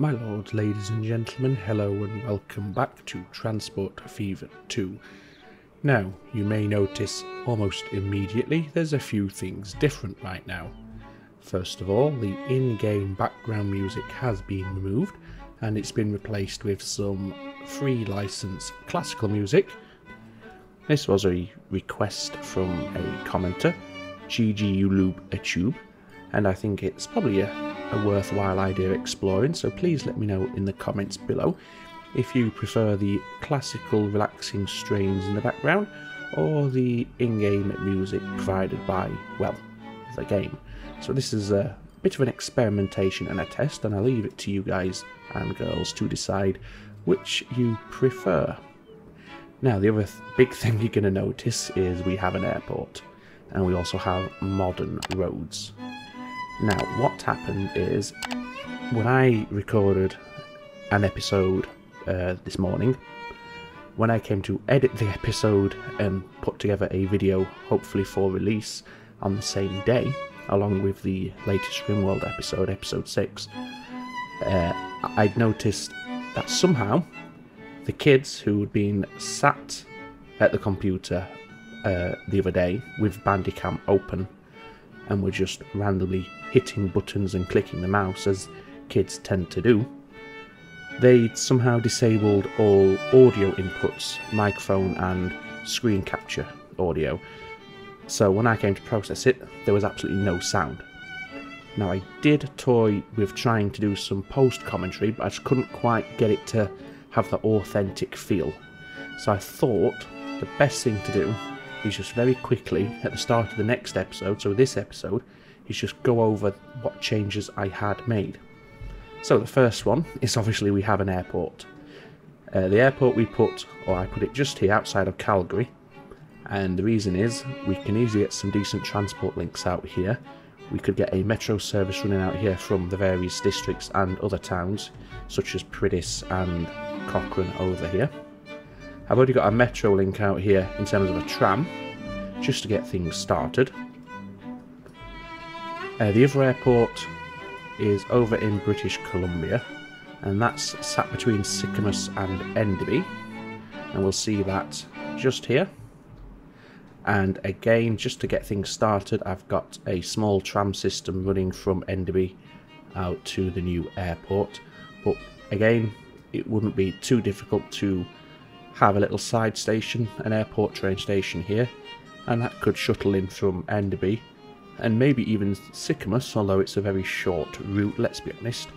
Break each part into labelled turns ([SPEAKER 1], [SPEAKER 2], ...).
[SPEAKER 1] My lord, ladies and gentlemen, hello and welcome back to Transport Fever 2. Now, you may notice almost immediately there's a few things different right now. First of all, the in-game background music has been removed and it's been replaced with some free license classical music. This was a request from a commenter, GG Ulub Atube, and I think it's probably a, a worthwhile idea exploring, so please let me know in the comments below if you prefer the classical relaxing strains in the background or the in-game music provided by, well, the game. So this is a bit of an experimentation and a test and I'll leave it to you guys and girls to decide which you prefer. Now the other th big thing you're going to notice is we have an airport and we also have modern roads. Now, what happened is when I recorded an episode uh, this morning, when I came to edit the episode and put together a video, hopefully for release on the same day, along with the latest RimWorld episode, episode 6, uh, I'd noticed that somehow the kids who had been sat at the computer uh, the other day with Bandicam open and we were just randomly hitting buttons and clicking the mouse as kids tend to do, they'd somehow disabled all audio inputs, microphone and screen capture audio. So when I came to process it, there was absolutely no sound. Now I did toy with trying to do some post commentary, but I just couldn't quite get it to have the authentic feel. So I thought the best thing to do is just very quickly at the start of the next episode, so this episode, is just go over what changes I had made. So the first one is obviously we have an airport. Uh, the airport we put, or I put it just here outside of Calgary, and the reason is we can easily get some decent transport links out here. We could get a metro service running out here from the various districts and other towns, such as Priddis and Cochrane over here. I've already got a metro link out here in terms of a tram, just to get things started. Uh, the other airport is over in British Columbia, and that's sat between Sicamous and Enderby, and we'll see that just here. And again, just to get things started, I've got a small tram system running from Enderby out to the new airport. But again, it wouldn't be too difficult to have a little side station, an airport train station here, and that could shuttle in from Enderby and maybe even Sicamous, although it's a very short route, let's be honest.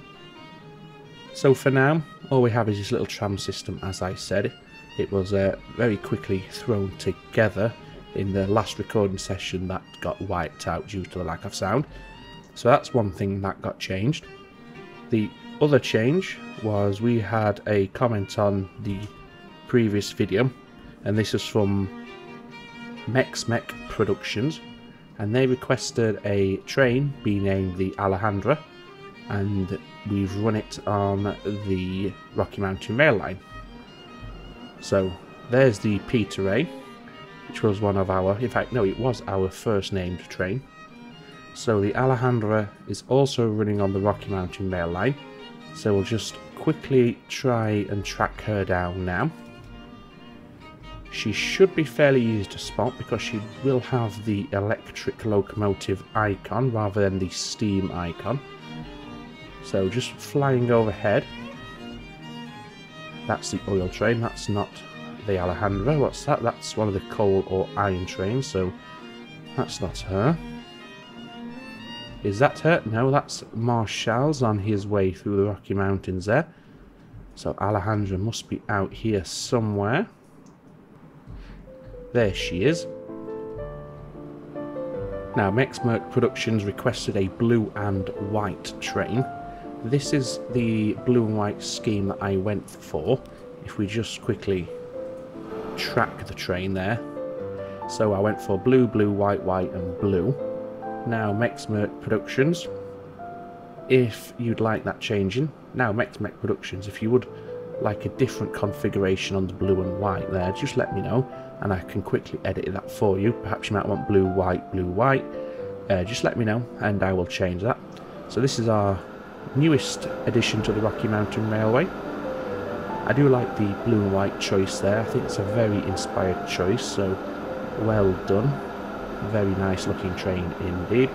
[SPEAKER 1] So for now, all we have is this little tram system, as I said. It was uh, very quickly thrown together in the last recording session that got wiped out due to the lack of sound. So that's one thing that got changed. The other change was we had a comment on the previous video, and this is from MexMec Productions, and they requested a train be named the Alejandra, and we've run it on the Rocky Mountain Rail Line. So there's the Peter Ray, which was one of our, in fact, no, it was our first named train. So the Alejandra is also running on the Rocky Mountain Rail Line, so we'll just quickly try and track her down now. She should be fairly easy to spot because she will have the electric locomotive icon rather than the steam icon. So just flying overhead. That's the oil train, that's not the Alejandra. What's that? That's one of the coal or iron trains, so that's not her. Is that her? No, that's Marshall's on his way through the Rocky Mountains there. So Alejandra must be out here somewhere. There she is. Now, Mexmerk Productions requested a blue and white train. This is the blue and white scheme that I went for. If we just quickly track the train there. So I went for blue, blue, white, white and blue. Now, Mexmerk Productions, if you'd like that changing. Now, Mexmerk Productions, if you would like a different configuration on the blue and white there, just let me know and I can quickly edit that for you. Perhaps you might want blue, white, blue, white. Uh, just let me know and I will change that. So this is our newest addition to the Rocky Mountain Railway. I do like the blue and white choice there. I think it's a very inspired choice, so well done. Very nice looking train indeed.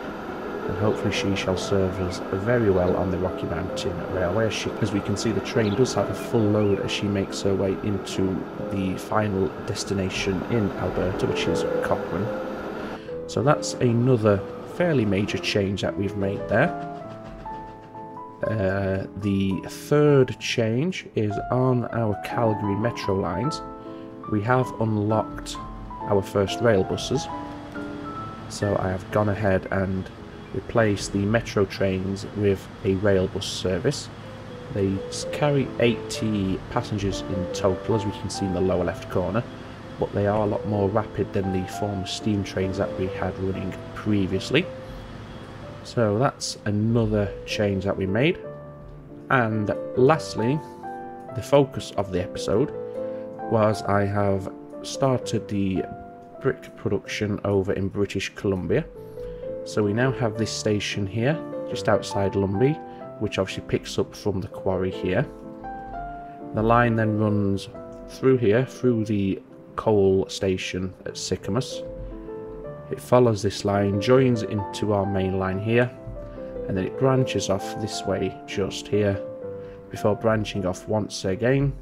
[SPEAKER 1] And hopefully she shall serve us very well on the Rocky Mountain Railway. As, we can see, the train does have a full load as she makes her way into the final destination in Alberta, which is Cochrane. So that's another fairly major change that we've made there. Uh, the third change is on our Calgary Metro lines. We have unlocked our first rail buses. So I have gone ahead and replaced the Metro trains with a rail bus service. They carry 80 passengers in total, as we can see in the lower left corner, but they are a lot more rapid than the former steam trains that we had running previously. So that's another change that we made. And lastly, the focus of the episode was I have started the brick production over in British Columbia. So we now have this station here, just outside Lumby, which obviously picks up from the quarry here. The line then runs through here, through the coal station at Sicamous. it follows this line, joins into our main line here, and then it branches off this way just here, before branching off once again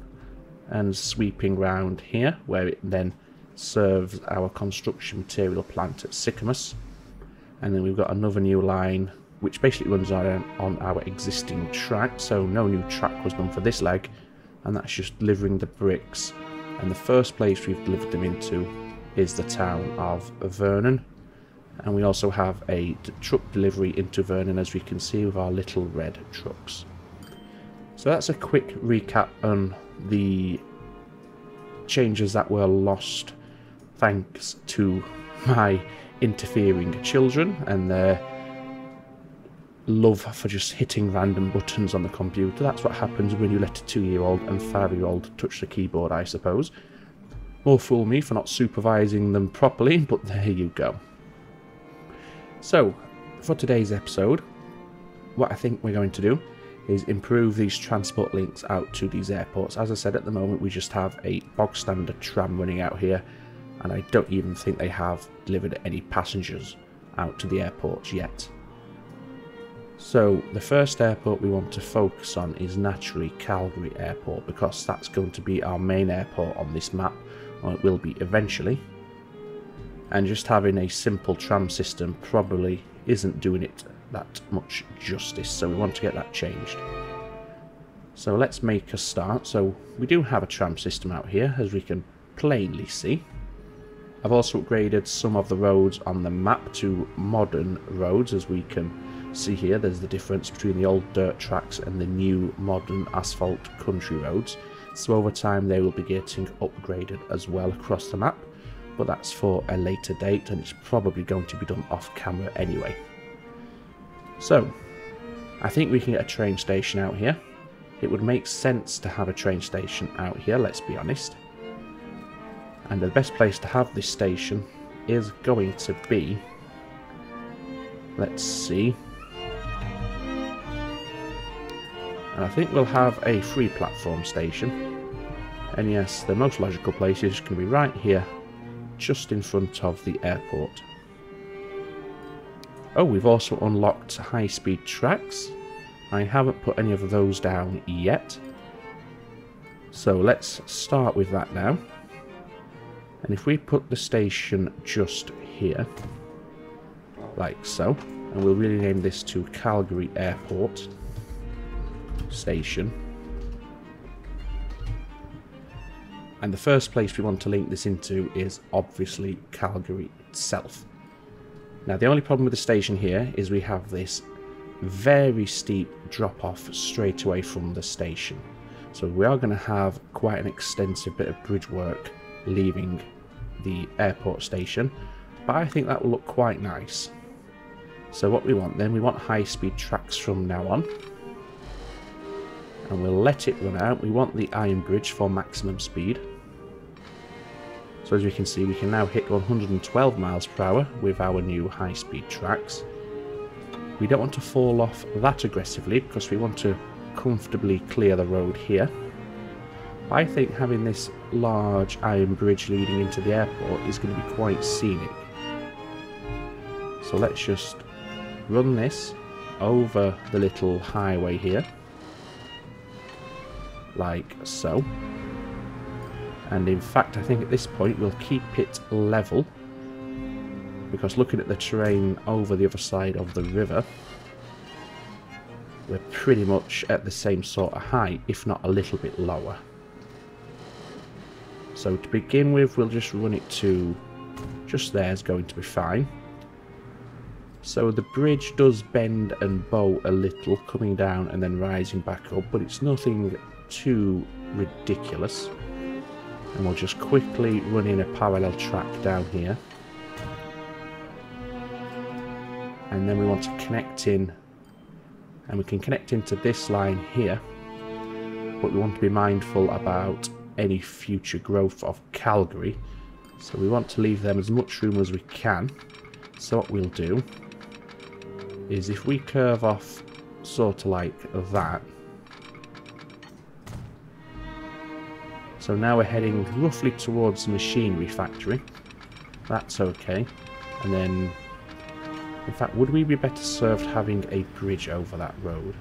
[SPEAKER 1] and sweeping round here, where it then serves our construction material plant at Sicamous. And then we've got another new line which basically runs on, on our existing track, so no new track was done for this leg, and that's just delivering the bricks. And the first place we've delivered them into is the town of Vernon. And we also have a truck delivery into Vernon as we can see with our little red trucks. So that's a quick recap on the changes that were lost thanks to my interfering children and their love for just hitting random buttons on the computer. That's what happens when you let a two-year-old and five-year-old touch the keyboard, I suppose. More fool me for not supervising them properly, but there you go. So, for today's episode, what I think we're going to do is improve these transport links out to these airports. As I said, at the moment we just have a bog standard tram running out here, and I don't even think they have delivered any passengers out to the airports yet. So the first airport we want to focus on is naturally Calgary Airport because that's going to be our main airport on this map or it will be eventually. And just having a simple tram system probably isn't doing it that much justice, so we want to get that changed. So let's make a start. So we do have a tram system out here, as we can plainly see. I've also upgraded some of the roads on the map to modern roads, as we can see here. There's the difference between the old dirt tracks and the new modern asphalt country roads so over time they will be getting upgraded as well across the map but that's for a later date and it's probably going to be done off camera anyway. So, I think we can get a train station out here. It would make sense to have a train station out here, let's be honest. And the best place to have this station is going to be... Let's see. And I think we'll have a free platform station. And yes, the most logical place is going to be right here, just in front of the airport. Oh, we've also unlocked high-speed tracks. I haven't put any of those down yet. So let's start with that now. And if we put the station just here, like so, and we'll rename this to Calgary Airport station. And the first place we want to link this into is obviously Calgary itself. Now the only problem with the station here is we have this very steep drop off straight away from the station. So we are going to have quite an extensive bit of bridge work leaving the airport station, but I think that will look quite nice. So what we want then, we want high speed tracks from now on and we'll let it run out. We want the iron bridge for maximum speed. So as we can see, we can now hit 112 miles per hour with our new high-speed tracks. We don't want to fall off that aggressively because we want to comfortably clear the road here. I think having this large iron bridge leading into the airport is going to be quite scenic. So let's just run this over the little highway here. Like so. And in fact, I think at this point we'll keep it level. Because looking at the terrain over the other side of the river, we're pretty much at the same sort of height, if not a little bit lower. So to begin with, we'll just run it to just there is going to be fine. So the bridge does bend and bow a little, coming down and then rising back up, but it's nothing too ridiculous. And we'll just quickly run in a parallel track down here. And then we want to connect in, and we can connect into this line here, but we want to be mindful about any future growth of Calgary. So we want to leave them as much room as we can. So what we'll do is if we curve off sort of like that. So now we're heading roughly towards the machinery factory. That's okay. And then, in fact, would we be better served having a bridge over that road?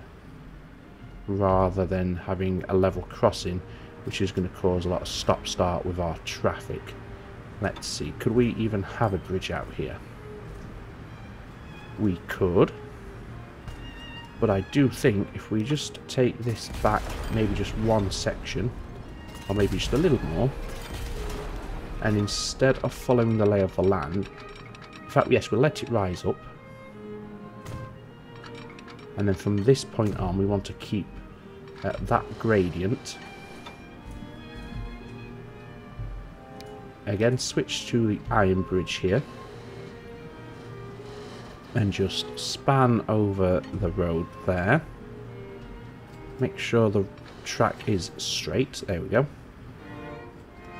[SPEAKER 1] Rather than having a level crossing which is going to cause a lot of stop-start with our traffic. Let's see, could we even have a bridge out here? We could. But I do think if we just take this back maybe just one section, or maybe just a little more, and instead of following the lay of the land, in fact, yes, we'll let it rise up. And then from this point on, we want to keep uh, that gradient Again, switch to the iron bridge here. And just span over the road there. Make sure the track is straight. There we go.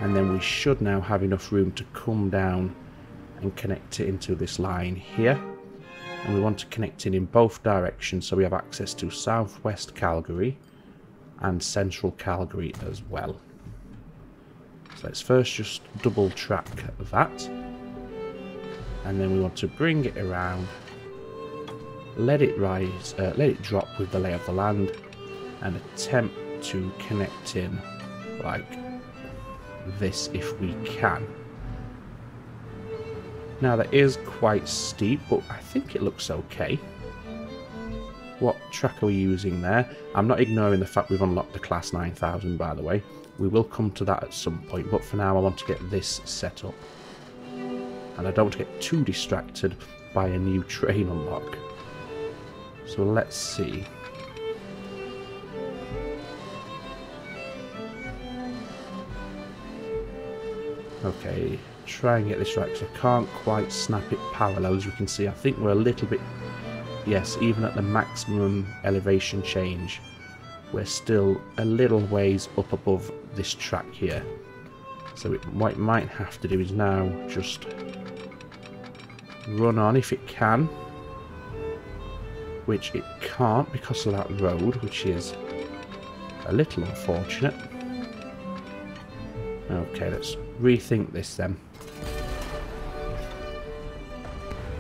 [SPEAKER 1] And then we should now have enough room to come down and connect it into this line here. And we want to connect it in both directions so we have access to southwest Calgary and central Calgary as well. Let's first just double track that. And then we want to bring it around, let it rise, uh, let it drop with the lay of the land, and attempt to connect in like this if we can. Now that is quite steep, but I think it looks okay. What track are we using there? I'm not ignoring the fact we've unlocked the class 9000 by the way. We will come to that at some point, but for now I want to get this set up. And I don't want to get too distracted by a new train unlock. So let's see. Okay, try and get this right because I can't quite snap it parallel as you can see. I think we're a little bit, yes, even at the maximum elevation change, we're still a little ways up above this track here. So it, what it might have to do is now just run on if it can, which it can't because of that road, which is a little unfortunate. Okay, let's rethink this then.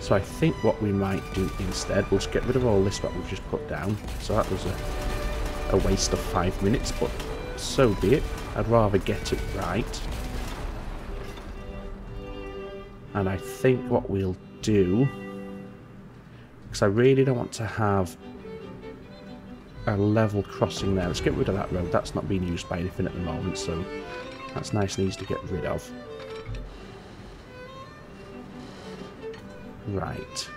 [SPEAKER 1] So I think what we might do instead, we'll just get rid of all this what we've just put down. So that was a, a waste of five minutes, but so be it. I'd rather get it right. And I think what we'll do, because I really don't want to have a level crossing there. Let's get rid of that road. That's not being used by anything at the moment, so that's nice and easy to get rid of. Right.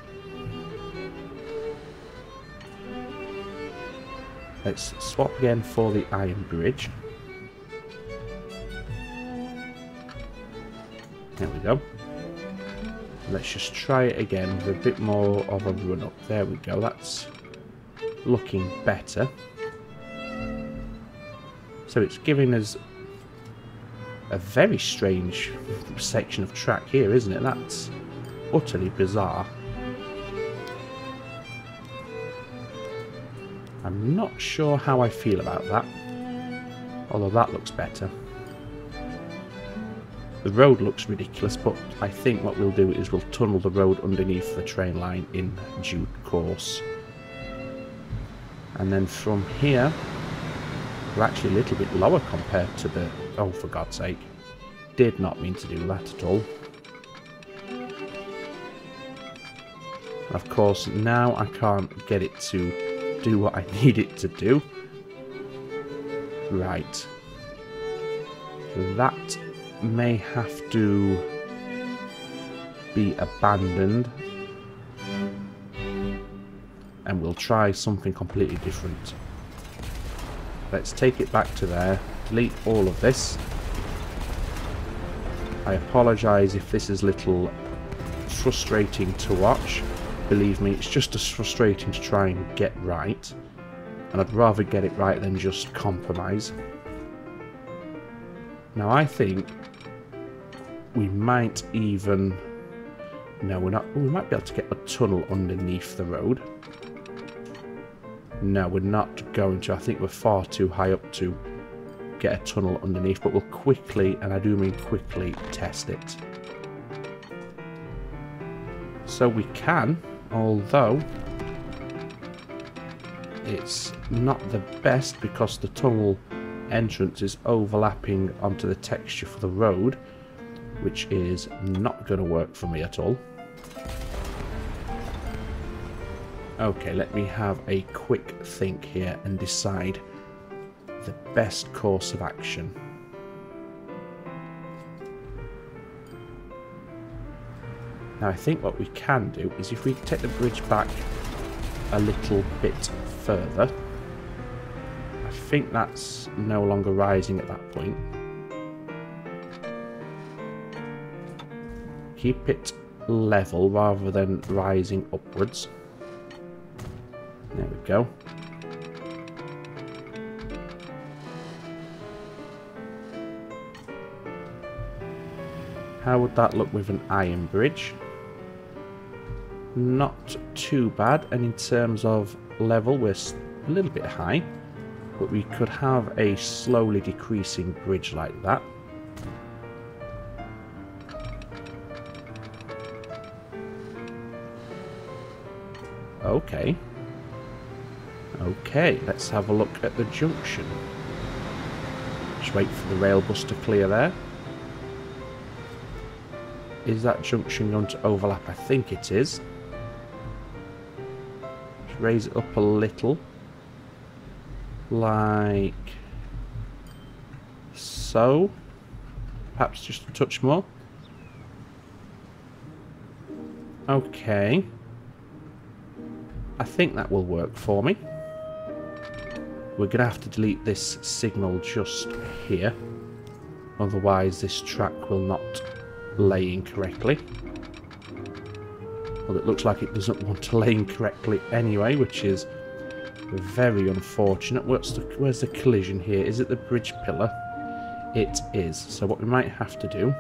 [SPEAKER 1] Let's swap again for the iron bridge. There we go. Let's just try it again with a bit more of a run up. There we go. That's looking better. So it's giving us a very strange section of track here, isn't it? That's utterly bizarre. I'm not sure how I feel about that. Although that looks better. The road looks ridiculous, but I think what we'll do is we'll tunnel the road underneath the train line in due course. And then from here, we're actually a little bit lower compared to the... Oh, for God's sake. Did not mean to do that at all. Of course, now I can't get it to do what I need it to do. Right. That may have to be abandoned and we'll try something completely different. Let's take it back to there, delete all of this. I apologise if this is a little frustrating to watch. Believe me, it's just as frustrating to try and get right. And I'd rather get it right than just compromise. Now I think we might even... No, we're not. we might be able to get a tunnel underneath the road. No, we're not going to. I think we're far too high up to get a tunnel underneath, but we'll quickly, and I do mean quickly, test it. So we can, although it's not the best because the tunnel entrance is overlapping onto the texture for the road which is not going to work for me at all. Okay, let me have a quick think here and decide the best course of action. Now I think what we can do is if we take the bridge back a little bit further, I think that's no longer rising at that point. keep it level rather than rising upwards. There we go. How would that look with an iron bridge? Not too bad, and in terms of level, we're a little bit high, but we could have a slowly decreasing bridge like that. Okay. Okay, let's have a look at the junction. Just wait for the rail bus to clear there. Is that junction going to overlap? I think it is. Raise it up a little. Like so. Perhaps just a touch more. Okay. I think that will work for me. We're going to have to delete this signal just here. Otherwise this track will not lay incorrectly. Well, it looks like it doesn't want to lane correctly anyway, which is very unfortunate. What's the, where's the collision here? Is it the bridge pillar? It is. So what we might have to do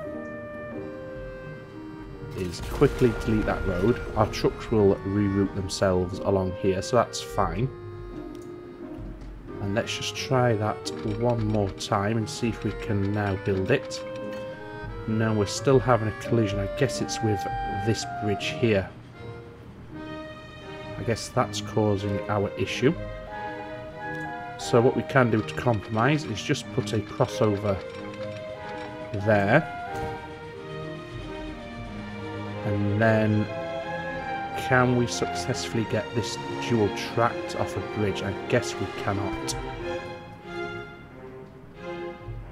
[SPEAKER 1] is quickly delete that road. Our trucks will reroute themselves along here, so that's fine. And let's just try that one more time and see if we can now build it. No, we're still having a collision. I guess it's with this bridge here. Guess that's causing our issue. So what we can do to compromise is just put a crossover there and then can we successfully get this dual tracked off a bridge? I guess we cannot.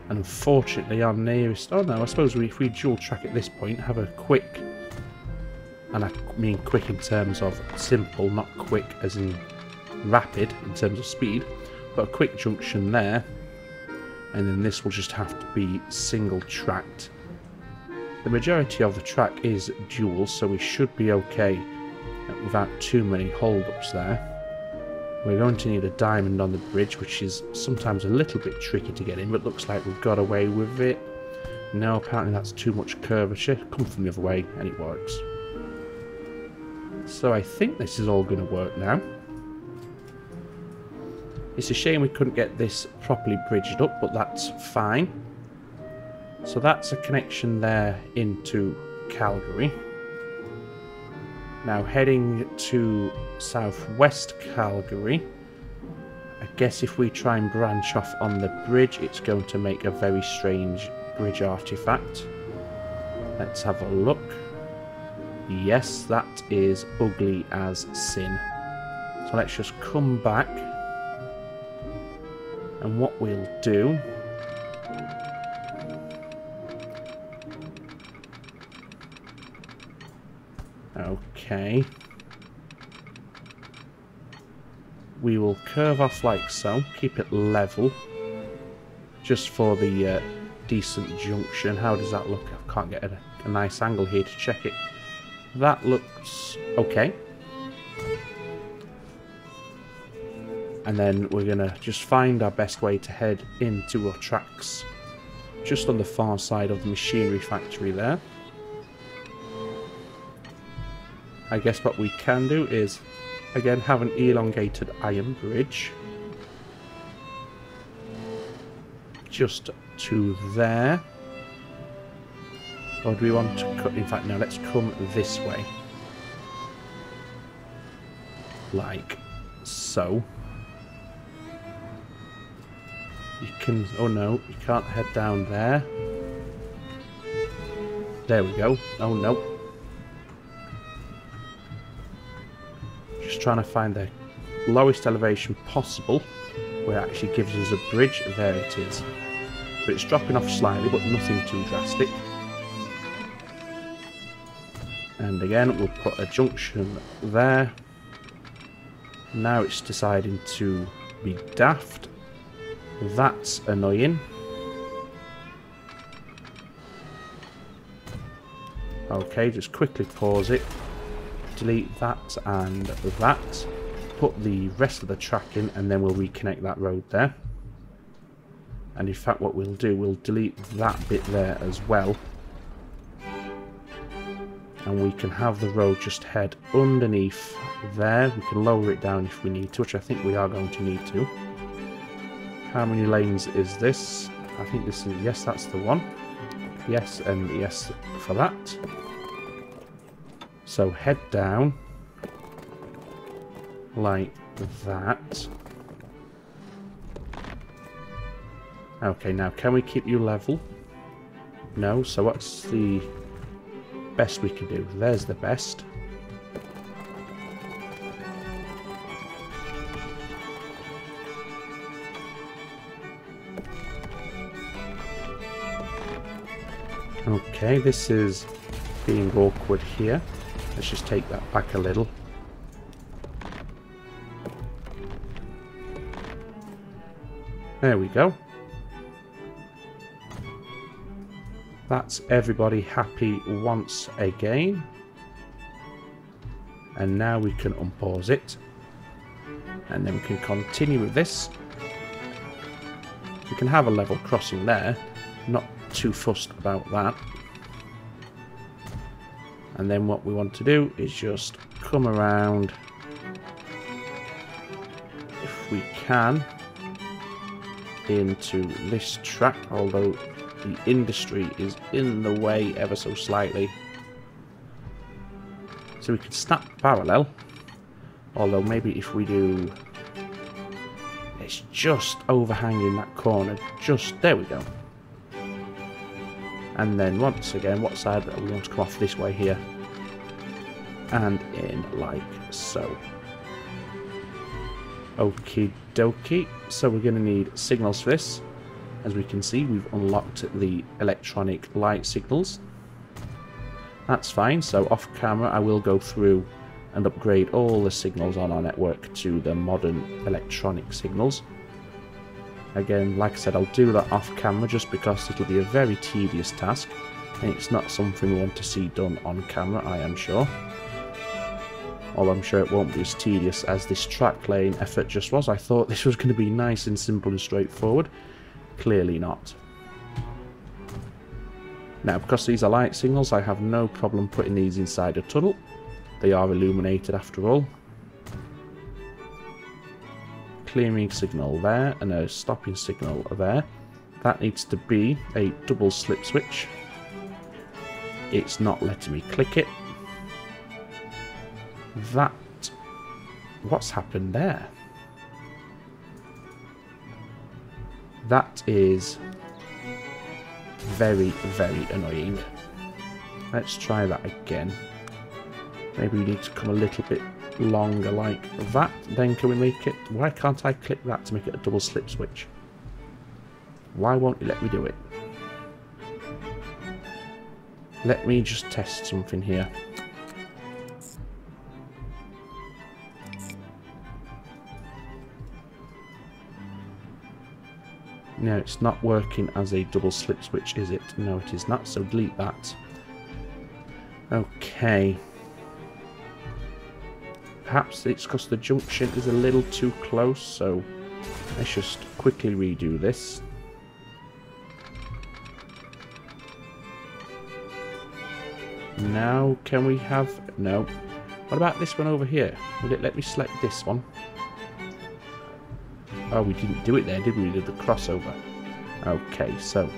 [SPEAKER 1] Unfortunately, our nearest... Oh no, I suppose we, if we dual track at this point, have a quick... And I mean quick in terms of simple, not quick as in rapid in terms of speed. But a quick junction there. And then this will just have to be single tracked the majority of the track is dual, so we should be okay without too many holdups there. We're going to need a diamond on the bridge, which is sometimes a little bit tricky to get in, but looks like we've got away with it. No, apparently that's too much curvature. Come from the other way, and it works. So I think this is all going to work now. It's a shame we couldn't get this properly bridged up, but that's fine. So that's a connection there into Calgary. Now heading to southwest Calgary. I guess if we try and branch off on the bridge, it's going to make a very strange bridge artifact. Let's have a look. Yes, that is ugly as sin. So let's just come back. And what we'll do... Okay. We will curve off like so, keep it level. Just for the uh, decent junction. How does that look? I can't get a, a nice angle here to check it. That looks okay. And then we're going to just find our best way to head into our tracks. Just on the far side of the machinery factory there. I guess what we can do is, again, have an elongated iron bridge. Just to there. Or do we want to cut? In fact, no, let's come this way. Like so. You can... Oh no, you can't head down there. There we go. Oh no. Just trying to find the lowest elevation possible where it actually gives us a bridge. There it is. So it's dropping off slightly, but nothing too drastic. And again, we'll put a junction there. Now it's deciding to be daft. That's annoying. Okay, just quickly pause it. Delete that and that. Put the rest of the track in and then we'll reconnect that road there. And in fact what we'll do, we'll delete that bit there as well and we can have the road just head underneath there. We can lower it down if we need to, which I think we are going to need to. How many lanes is this? I think this is, yes, that's the one. Yes, and yes for that. So head down like that. Okay, now can we keep you level? No, so what's the best we can do. There's the best. Okay, this is being awkward here. Let's just take that back a little. There we go. That's everybody happy once again. And now we can unpause it. And then we can continue with this. We can have a level crossing there. Not too fussed about that. And then what we want to do is just come around if we can into this track although the industry is in the way ever so slightly. So we can snap parallel. Although maybe if we do... It's just overhanging that corner. Just... There we go. And then once again, what side we want to come off this way here. And in like so. Okie dokie. So we're going to need signals for this. As we can see, we've unlocked the electronic light signals. That's fine, so off camera I will go through and upgrade all the signals on our network to the modern electronic signals. Again, like I said, I'll do that off camera just because it'll be a very tedious task and it's not something we want to see done on camera, I am sure. Although I'm sure it won't be as tedious as this track lane effort just was. I thought this was going to be nice and simple and straightforward, Clearly not. Now, because these are light signals, I have no problem putting these inside a tunnel. They are illuminated after all. clearing signal there and a stopping signal there. That needs to be a double slip switch. It's not letting me click it. That... What's happened there? That is very, very annoying. Let's try that again. Maybe we need to come a little bit longer like that. Then can we make it... Why can't I click that to make it a double slip switch? Why won't you let me do it? Let me just test something here. No, it's not working as a double slip switch, is it? No, it is not, so delete that. Okay. Perhaps it's because the junction is a little too close, so let's just quickly redo this. Now, can we have... No. What about this one over here? Would it let me select this one? Oh, we didn't do it there, did we? We did the crossover. Okay, so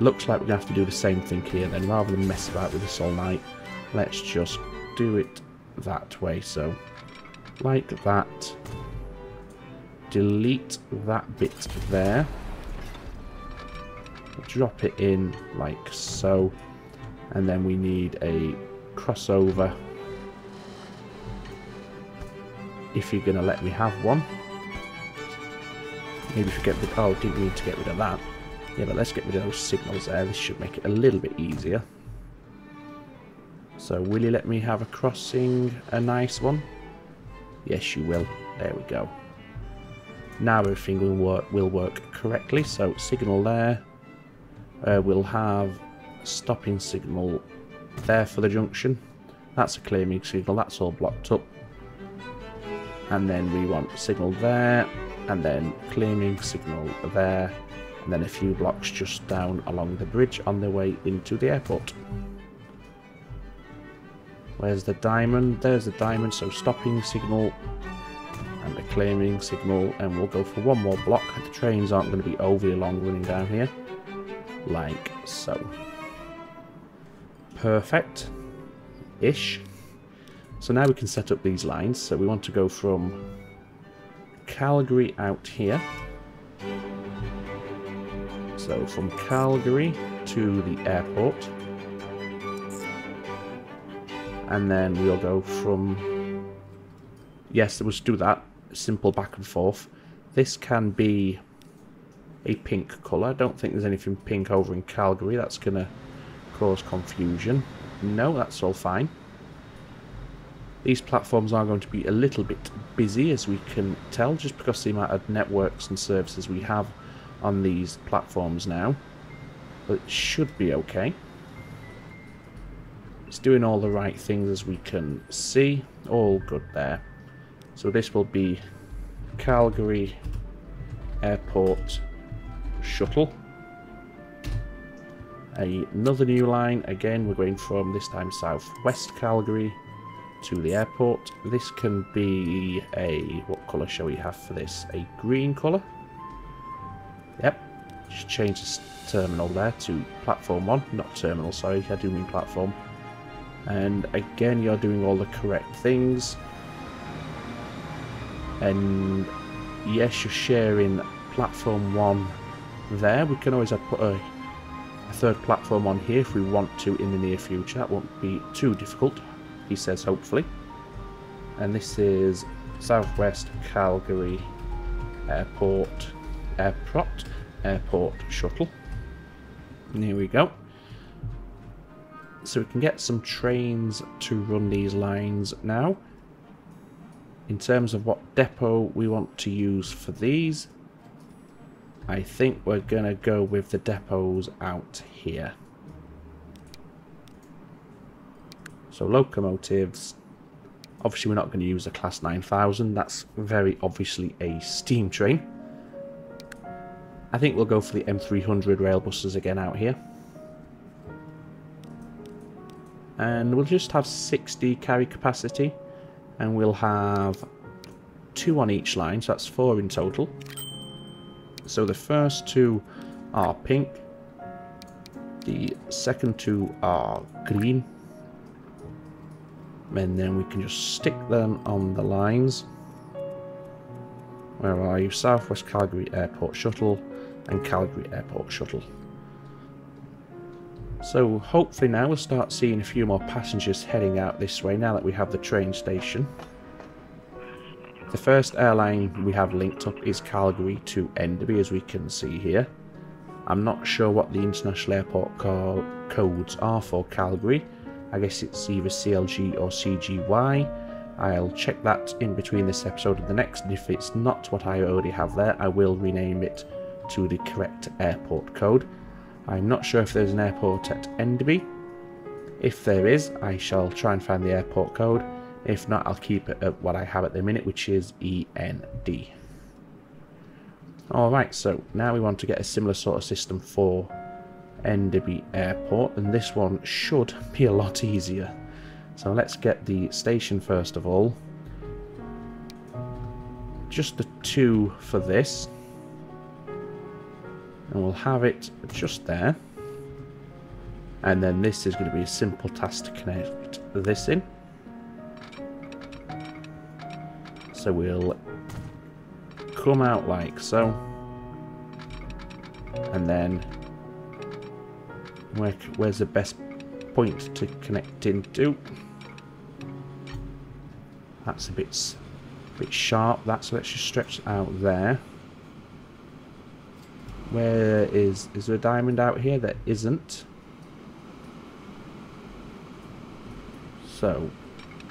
[SPEAKER 1] looks like we're going to have to do the same thing here then. Rather than mess about with this all night, let's just do it that way. So, like that. Delete that bit there. Drop it in like so. And then we need a crossover. If you're going to let me have one. Maybe we forget the... Oh, didn't mean to get rid of that. Yeah, but let's get rid of those signals there. This should make it a little bit easier. So, will you let me have a crossing, a nice one? Yes, you will. There we go. Now everything will work, will work correctly. So, signal there. Uh, we'll have stopping signal there for the junction. That's a clearing signal. That's all blocked up. And then we want signal there and then clearing signal there and then a few blocks just down along the bridge on the way into the airport. Where's the diamond? There's the diamond, so stopping signal and a clearing signal and we'll go for one more block. The trains aren't going to be overly long running down here. Like so. Perfect. Ish. So now we can set up these lines. So we want to go from Calgary out here. So from Calgary to the airport. And then we'll go from... Yes, let's do that. Simple back and forth. This can be a pink colour. I don't think there's anything pink over in Calgary. That's going to cause confusion. No, that's all fine. These platforms are going to be a little bit busy, as we can tell, just because the amount of networks and services we have on these platforms now. But it should be okay. It's doing all the right things as we can see. All good there. So this will be Calgary Airport Shuttle. Another new line. Again, we're going from this time southwest Calgary to the airport. This can be a... What colour shall we have for this? A green colour? Yep. Just change this terminal there to platform 1. Not terminal, sorry. I do mean platform. And again, you're doing all the correct things. And yes, you're sharing platform 1 there. We can always put a, a third platform on here if we want to in the near future. That won't be too difficult he says hopefully. And this is Southwest Calgary Airport Airport Airport Shuttle. And here we go. So we can get some trains to run these lines now. In terms of what depot we want to use for these, I think we're going to go with the depots out here. So locomotives, obviously we're not going to use a Class 9000, that's very obviously a steam train. I think we'll go for the M300 rail buses again out here. And we'll just have 60 carry capacity, and we'll have two on each line, so that's four in total. So the first two are pink, the second two are green, and then we can just stick them on the lines. Where are you? Southwest Calgary Airport Shuttle and Calgary Airport Shuttle. So hopefully now we'll start seeing a few more passengers heading out this way now that we have the train station. The first airline we have linked up is Calgary to Enderby as we can see here. I'm not sure what the international airport co codes are for Calgary. I guess it's either CLG or CGY. I'll check that in between this episode and the next, and if it's not what I already have there, I will rename it to the correct airport code. I'm not sure if there's an airport at Enderby. If there is, I shall try and find the airport code. If not, I'll keep it at what I have at the minute, which is END. Alright, so now we want to get a similar sort of system for Enderby Airport, and this one should be a lot easier. So let's get the station first of all. Just the two for this. And we'll have it just there. And then this is going to be a simple task to connect this in. So we'll come out like so. And then where, where's the best point to connect into? That's a bit, a bit sharp, that, so let's just stretch out there. Where is, is there a diamond out here? There isn't. So,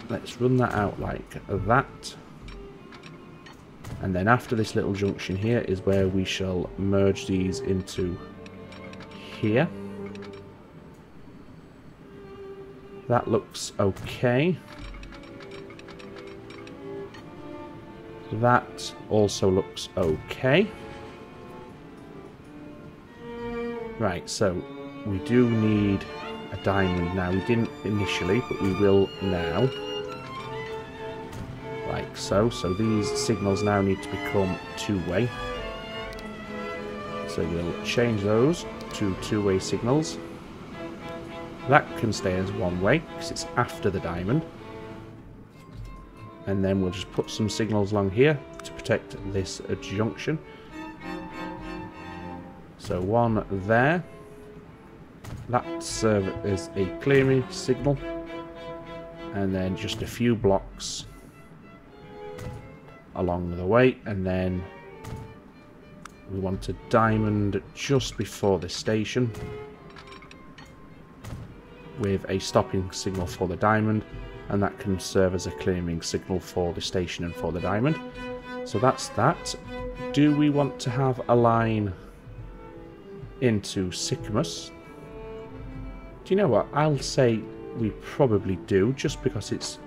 [SPEAKER 1] let's run that out like that. And then after this little junction here is where we shall merge these into here. That looks okay. That also looks okay. Right, so we do need a diamond now. We didn't initially, but we will now. Like so. So these signals now need to become two-way. So we'll change those to two-way signals. That can stay as one-way, because it's after the diamond. And then we'll just put some signals along here to protect this junction. So one there. That serves as a clearing signal. And then just a few blocks along the way. And then we want a diamond just before the station with a stopping signal for the diamond and that can serve as a clearing signal for the station and for the diamond. So that's that. Do we want to have a line into Sicamous? Do you know what? I'll say we probably do, just because it's...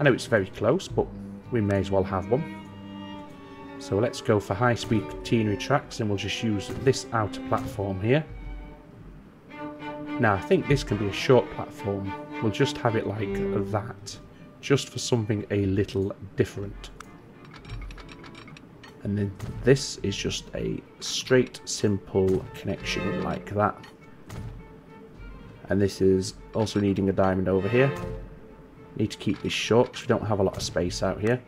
[SPEAKER 1] I know it's very close, but we may as well have one. So let's go for high-speed catenary tracks, and we'll just use this outer platform here. Now, I think this can be a short platform. We'll just have it like that, just for something a little different. And then this is just a straight, simple connection like that. And this is also needing a diamond over here. Need to keep this short because we don't have a lot of space out here.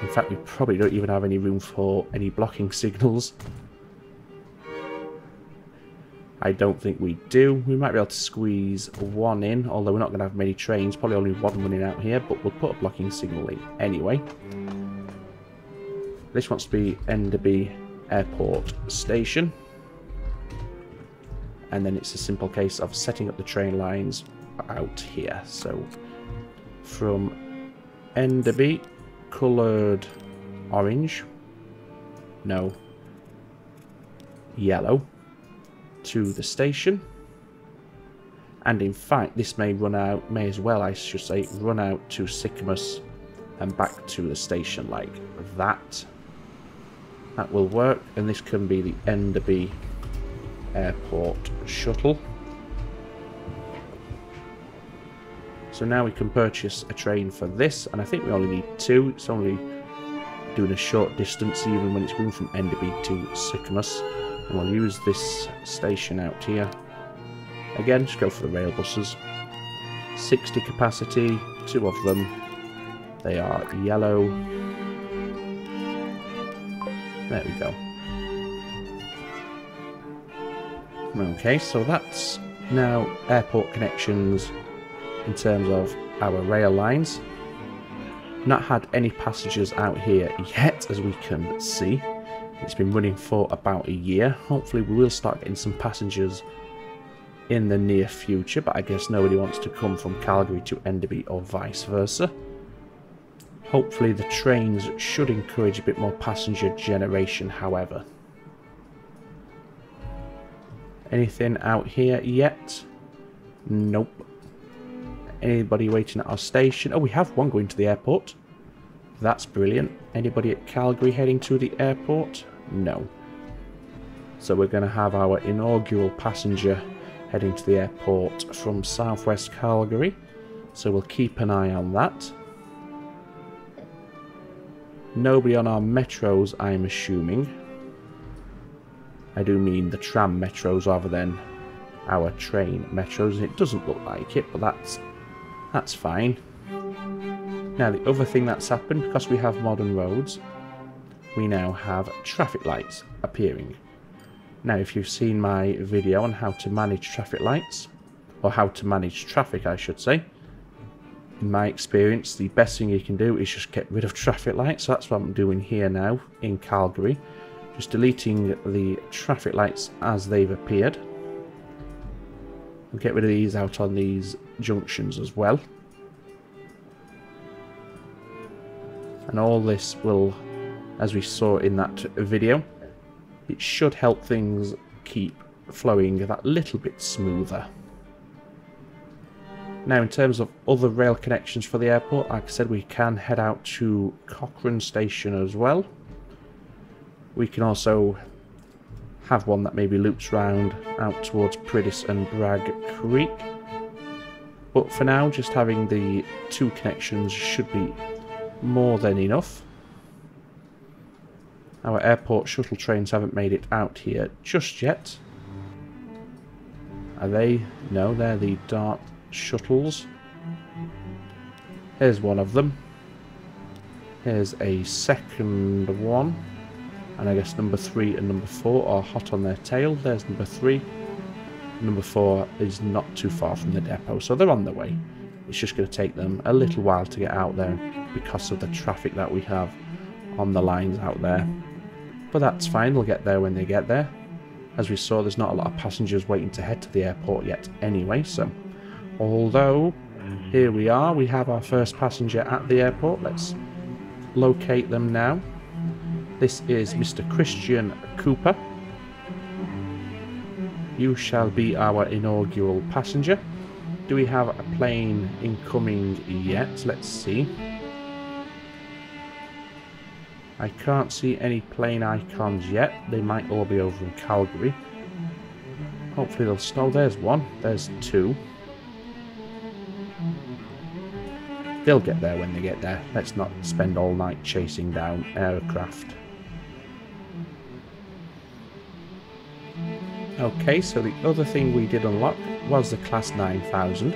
[SPEAKER 1] In fact, we probably don't even have any room for any blocking signals. I don't think we do. We might be able to squeeze one in, although we're not going to have many trains. Probably only one running out here, but we'll put a blocking signal in anyway. This wants to be Enderby Airport Station. And then it's a simple case of setting up the train lines out here. So from Enderby, coloured orange. No. Yellow to the station. And in fact, this may run out, may as well, I should say, run out to Sicamous and back to the station like that. That will work, and this can be the Enderby Airport shuttle. So now we can purchase a train for this, and I think we only need two. It's only doing a short distance even when it's going from Enderby to Sicamous. We'll use this station out here. Again, just go for the rail buses. 60 capacity, two of them. They are yellow. There we go. Okay, so that's now airport connections in terms of our rail lines. Not had any passengers out here yet, as we can see. It's been running for about a year. Hopefully we will start getting some passengers in the near future, but I guess nobody wants to come from Calgary to Enderby or vice versa. Hopefully the trains should encourage a bit more passenger generation, however. Anything out here yet? Nope. Anybody waiting at our station? Oh, we have one going to the airport. That's brilliant. Anybody at Calgary heading to the airport? No. So we're going to have our inaugural passenger heading to the airport from southwest Calgary. So we'll keep an eye on that. Nobody on our metros, I'm assuming. I do mean the tram metros rather than our train metros. And It doesn't look like it, but that's that's fine. Now the other thing that's happened, because we have modern roads, we now have traffic lights appearing. Now if you've seen my video on how to manage traffic lights, or how to manage traffic I should say, in my experience the best thing you can do is just get rid of traffic lights, so that's what I'm doing here now in Calgary. Just deleting the traffic lights as they've appeared. We'll get rid of these out on these junctions as well. And all this will, as we saw in that video, it should help things keep flowing that little bit smoother. Now in terms of other rail connections for the airport, like I said, we can head out to Cochrane Station as well. We can also have one that maybe loops round out towards Priddis and Bragg Creek. But for now, just having the two connections should be more than enough. Our airport shuttle trains haven't made it out here just yet. Are they? No, they're the Dart shuttles. Here's one of them. Here's a second one. And I guess number three and number four are hot on their tail. There's number three. Number four is not too far from the depot, so they're on their way. It's just going to take them a little while to get out there because of the traffic that we have on the lines out there. But that's fine, they'll get there when they get there. As we saw, there's not a lot of passengers waiting to head to the airport yet anyway, so... Although, here we are, we have our first passenger at the airport. Let's locate them now. This is Mr. Christian Cooper. You shall be our inaugural passenger. Do we have a plane incoming yet? Let's see. I can't see any plane icons yet. They might all be over in Calgary. Hopefully they'll snow. There's one. There's two. They'll get there when they get there. Let's not spend all night chasing down aircraft. Okay, so the other thing we did unlock was the Class 9000.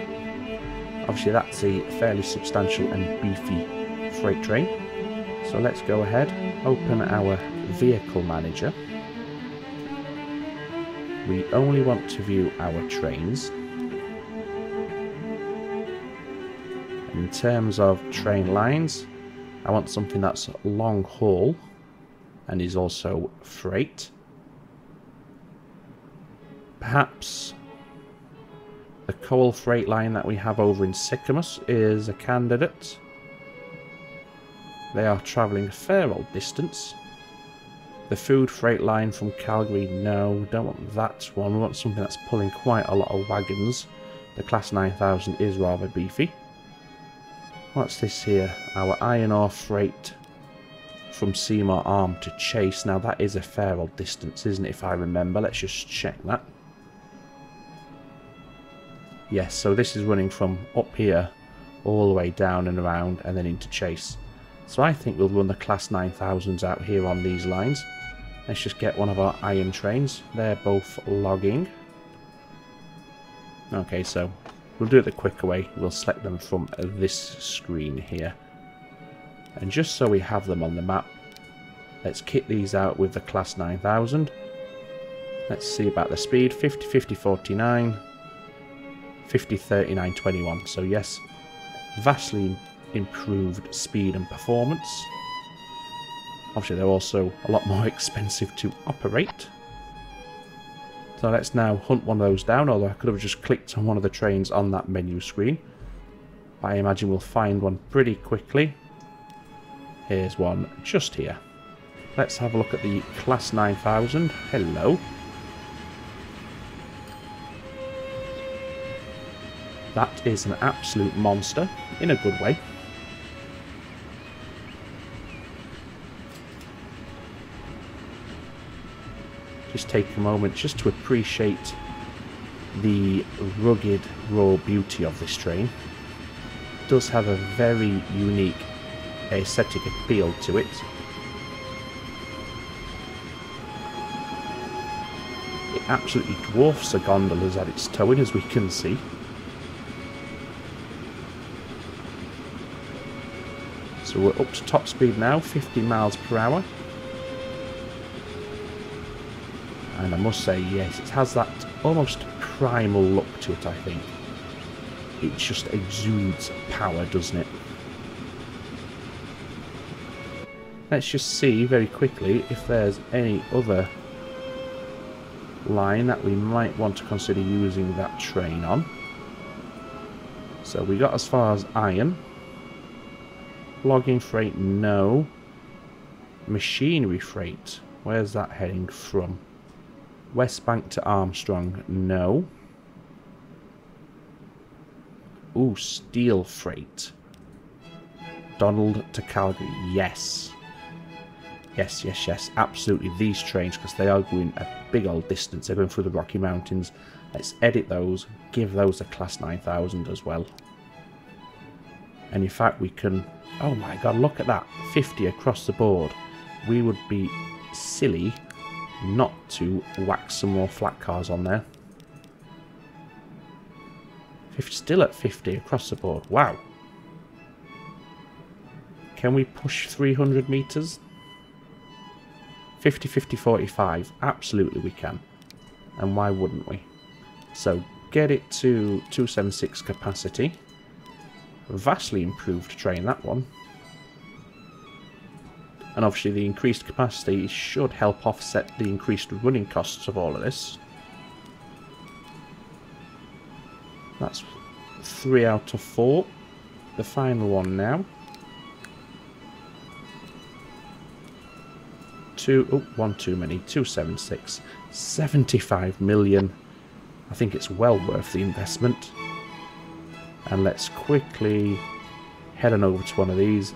[SPEAKER 1] Obviously that's a fairly substantial and beefy freight train. So let's go ahead, open our vehicle manager. We only want to view our trains. In terms of train lines, I want something that's long haul and is also freight. Perhaps the coal freight line that we have over in Sicamous is a candidate. They are travelling a fair old distance. The food freight line from Calgary, no, don't want that one. We want something that's pulling quite a lot of wagons. The Class 9000 is rather beefy. What's this here? Our iron ore freight from Seymour Arm to Chase. Now that is a fair old distance, isn't it, if I remember? Let's just check that. Yes, so this is running from up here all the way down and around and then into Chase. So I think we'll run the Class 9000s out here on these lines. Let's just get one of our iron trains. They're both logging. Okay, so we'll do it the quicker way. We'll select them from this screen here. And just so we have them on the map, let's kit these out with the Class 9000. Let's see about the speed. 50, 50, 49, 50, 39, 21. So yes, vastly improved speed and performance. Obviously they're also a lot more expensive to operate. So let's now hunt one of those down, although I could have just clicked on one of the trains on that menu screen. I imagine we'll find one pretty quickly. Here's one just here. Let's have a look at the Class 9000. Hello. That is an absolute monster, in a good way. Just take a moment just to appreciate the rugged raw beauty of this train. It does have a very unique aesthetic appeal to it. It absolutely dwarfs the gondolas at its towing as we can see. So we're up to top speed now, 50 miles per hour. I must say, yes, it has that almost primal look to it, I think. It just exudes power, doesn't it? Let's just see very quickly if there's any other line that we might want to consider using that train on. So we got as far as iron. Logging freight, no. Machinery freight, where's that heading from? West Bank to Armstrong, no. Ooh, steel freight. Donald to Calgary, yes. Yes, yes, yes, absolutely. These trains, because they are going a big old distance. They're going through the Rocky Mountains. Let's edit those, give those a Class 9000 as well. And in fact, we can... Oh my god, look at that. 50 across the board. We would be silly not to whack some more flat cars on there. 50, still at 50 across the board. Wow. Can we push 300 metres? 50, 50, 45. Absolutely we can. And why wouldn't we? So get it to 276 capacity. Vastly improved train, that one and obviously the increased capacity should help offset the increased running costs of all of this. That's three out of four. The final one now. Two, oh, one too many, 276. 75 million. I think it's well worth the investment. And let's quickly head on over to one of these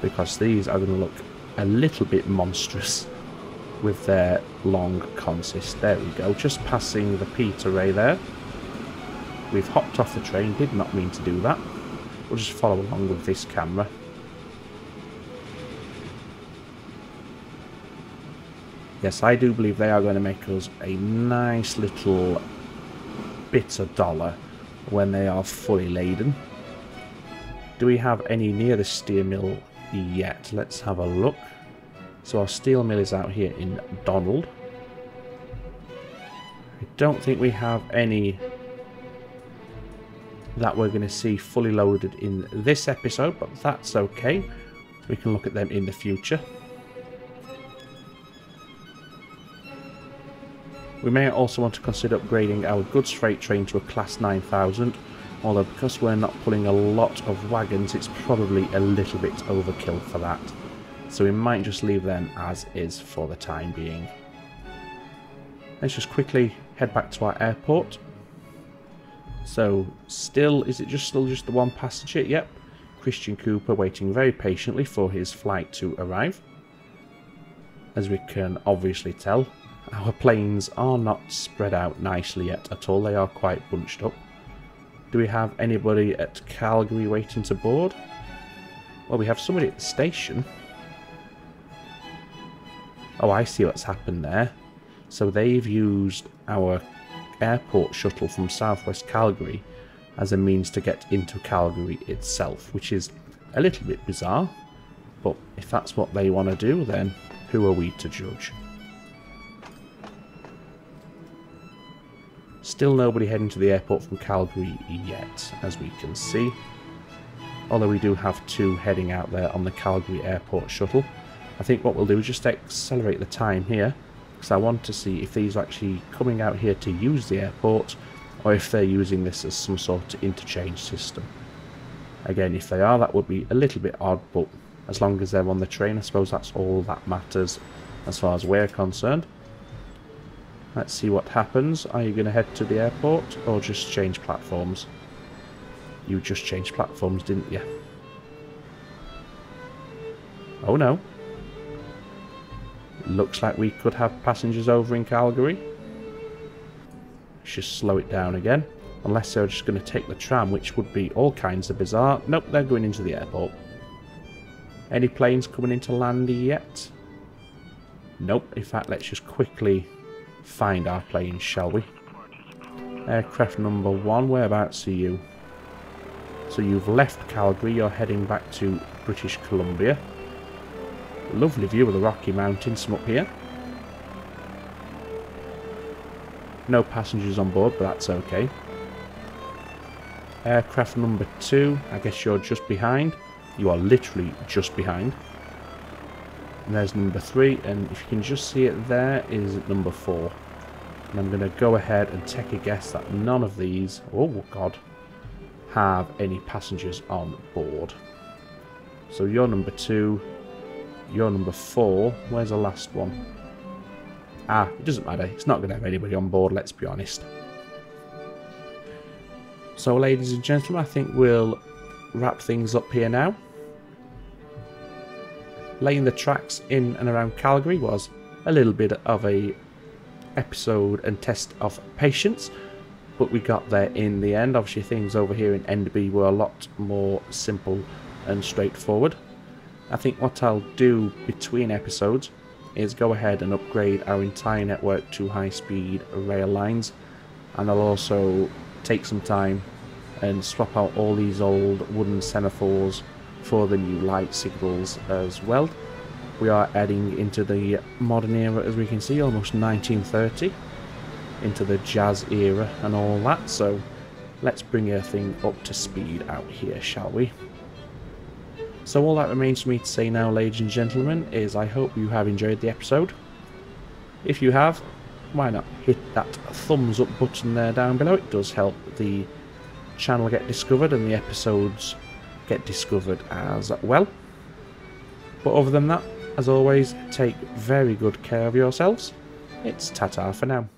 [SPEAKER 1] because these are going to look a little bit monstrous with their long consist. There we go, just passing the Peter Ray there. We've hopped off the train, did not mean to do that. We'll just follow along with this camera. Yes, I do believe they are going to make us a nice little bit of dollar when they are fully laden. Do we have any near the steel mill yet. Let's have a look. So our steel mill is out here in Donald. I don't think we have any that we're going to see fully loaded in this episode, but that's okay. We can look at them in the future. We may also want to consider upgrading our goods freight train to a class 9000 although because we're not pulling a lot of wagons it's probably a little bit overkill for that so we might just leave them as is for the time being. Let's just quickly head back to our airport. So still, is it just still just the one passenger? Yep. Christian Cooper waiting very patiently for his flight to arrive. As we can obviously tell, our planes are not spread out nicely yet at all. They are quite bunched up. Do we have anybody at Calgary waiting to board? Well, we have somebody at the station. Oh, I see what's happened there. So they've used our airport shuttle from southwest Calgary as a means to get into Calgary itself, which is a little bit bizarre. But if that's what they want to do, then who are we to judge? Still nobody heading to the airport from Calgary yet, as we can see. Although we do have two heading out there on the Calgary airport shuttle. I think what we'll do is just accelerate the time here, because I want to see if these are actually coming out here to use the airport, or if they're using this as some sort of interchange system. Again, if they are, that would be a little bit odd, but as long as they're on the train, I suppose that's all that matters as far as we're concerned. Let's see what happens. Are you going to head to the airport or just change platforms? You just changed platforms, didn't you? Oh no. Looks like we could have passengers over in Calgary. Let's just slow it down again. Unless they're just going to take the tram, which would be all kinds of bizarre. Nope, they're going into the airport. Any planes coming into land yet? Nope. In fact, let's just quickly find our planes, shall we? Aircraft number one, whereabouts are you? So you've left Calgary, you're heading back to British Columbia. Lovely view of the Rocky Mountains from up here. No passengers on board, but that's okay. Aircraft number two, I guess you're just behind. You are literally just behind. And there's number three, and if you can just see it there, is number four. And I'm going to go ahead and take a guess that none of these, oh god, have any passengers on board. So you're number two, you're number four. Where's the last one? Ah, it doesn't matter. It's not going to have anybody on board, let's be honest. So, ladies and gentlemen, I think we'll wrap things up here now. Laying the tracks in and around Calgary was a little bit of a episode and test of patience, but we got there in the end. Obviously, things over here in Enderby were a lot more simple and straightforward. I think what I'll do between episodes is go ahead and upgrade our entire network to high-speed rail lines and I'll also take some time and swap out all these old wooden semaphores for the new light signals as well. We are adding into the modern era as we can see, almost 1930, into the jazz era and all that, so let's bring everything up to speed out here, shall we? So all that remains for me to say now, ladies and gentlemen, is I hope you have enjoyed the episode. If you have, why not hit that thumbs up button there down below, it does help the channel get discovered and the episodes get discovered as well. But other than that, as always, take very good care of yourselves. It's ta-ta for now.